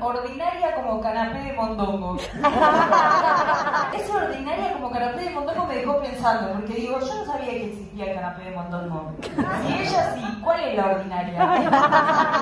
ordinaria como canapé de mondongo. Esa ordinaria como canapé de mondongo me dejó pensando, porque digo, yo no sabía que existía el canapé de mondongo. Ah, y ella sí, ¿cuál es la ordinaria?